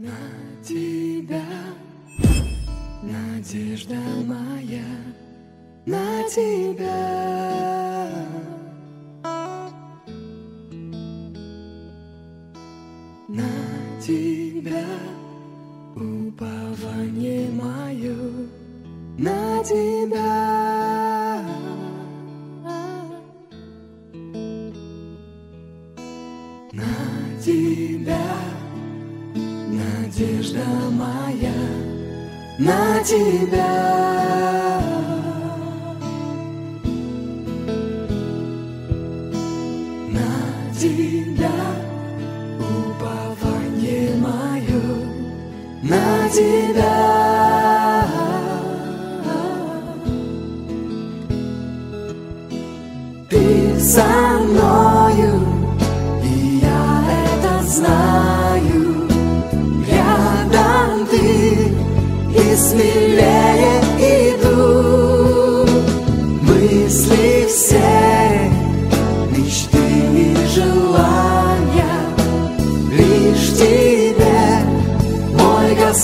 на тебя, надежда моя, на тебя. На тебя упование мое, на тебя. На тебя, надежда моя, на тебя. На тебя, упование мое, на тебя. Ты со мною,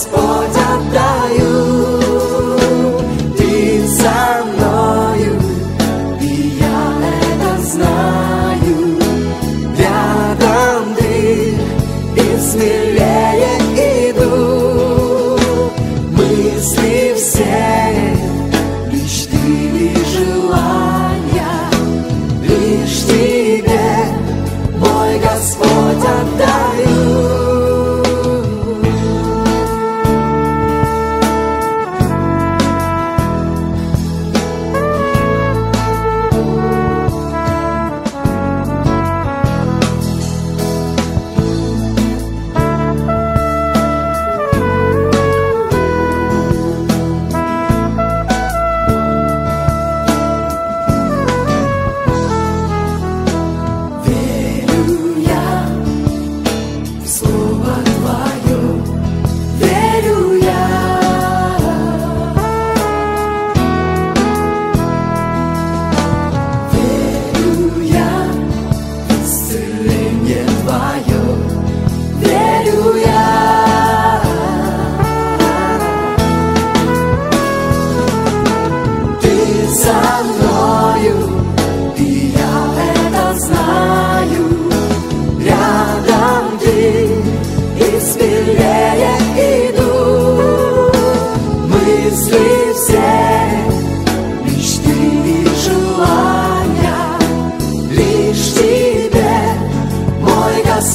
Господь, отдаю. Ты со мною, и я это знаю. Рядом ты, и смелее fire.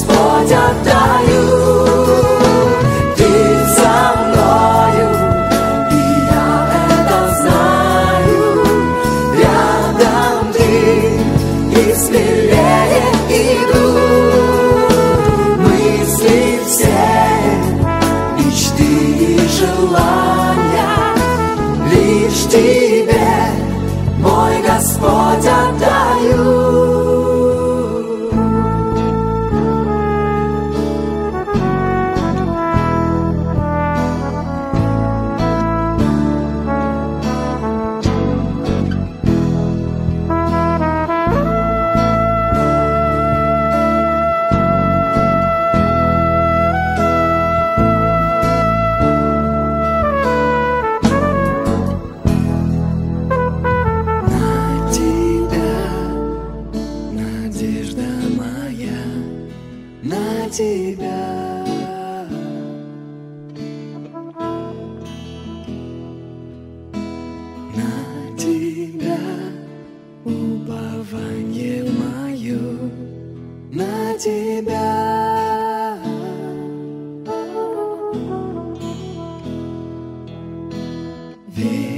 Господь, отдаю. Ты со мною, и я это знаю. Рядом ты, и смелее иду. Мысли все, мечты и желания Лишь тебе, мой Господь, отдаю. Тебя. На тебя, упование мое, на тебя. Верю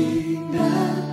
Regina.